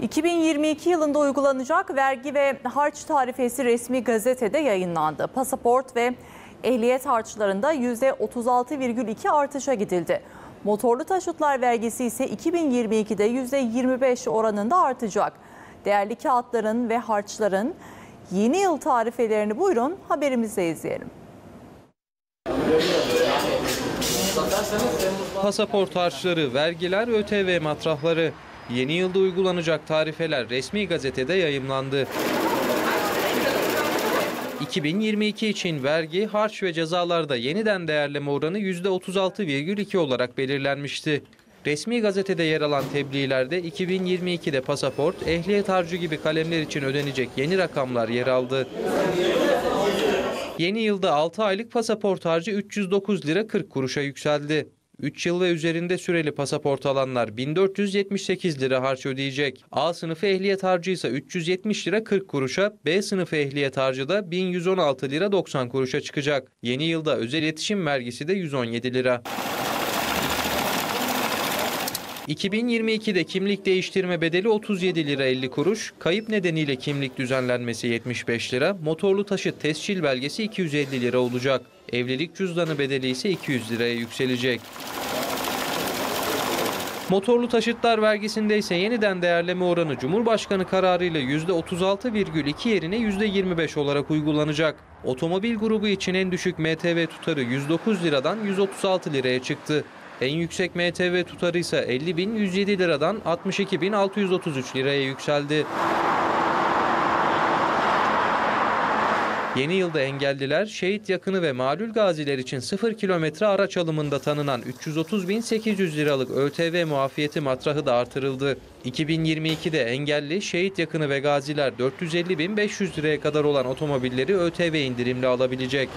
2022 yılında uygulanacak vergi ve harç tarifesi resmi gazetede yayınlandı. Pasaport ve ehliyet harçlarında %36,2 artışa gidildi. Motorlu taşıtlar vergisi ise 2022'de %25 oranında artacak. Değerli kağıtların ve harçların yeni yıl tarifelerini buyurun haberimizde izleyelim. Pasaport harçları, vergiler, ÖTV matrahları. Yeni yılda uygulanacak tarifeler resmi gazetede yayımlandı. 2022 için vergi, harç ve cezalarda yeniden değerleme oranı %36,2 olarak belirlenmişti. Resmi gazetede yer alan tebliğlerde 2022'de pasaport, ehliyet harcı gibi kalemler için ödenecek yeni rakamlar yer aldı. Yeni yılda 6 aylık pasaport harcı 309 lira 40 kuruşa yükseldi. 3 yıl ve üzerinde süreli pasaport alanlar 1478 lira harç ödeyecek. A sınıfı ehliyet harcı ise 370 lira 40 kuruşa, B sınıfı ehliyet harcı da 1116 lira 90 kuruşa çıkacak. Yeni yılda özel iletişim vergisi de 117 lira. 2022'de kimlik değiştirme bedeli 37 lira 50 kuruş, kayıp nedeniyle kimlik düzenlenmesi 75 lira, motorlu taşıt tescil belgesi 250 lira olacak. Evlilik cüzdanı bedeli ise 200 liraya yükselecek. Motorlu taşıtlar vergisinde ise yeniden değerleme oranı Cumhurbaşkanı kararıyla %36,2 yerine %25 olarak uygulanacak. Otomobil grubu için en düşük MTV tutarı 109 liradan 136 liraya çıktı. En yüksek MTV tutarı ise 50.107 liradan 62.633 liraya yükseldi. Yeni yılda engelliler, şehit yakını ve malul gaziler için 0 kilometre araç alımında tanınan 330.800 liralık ÖTV muafiyeti matrahı da artırıldı. 2022'de engelli, şehit yakını ve gaziler 450.500 liraya kadar olan otomobilleri ÖTV indirimli alabilecek.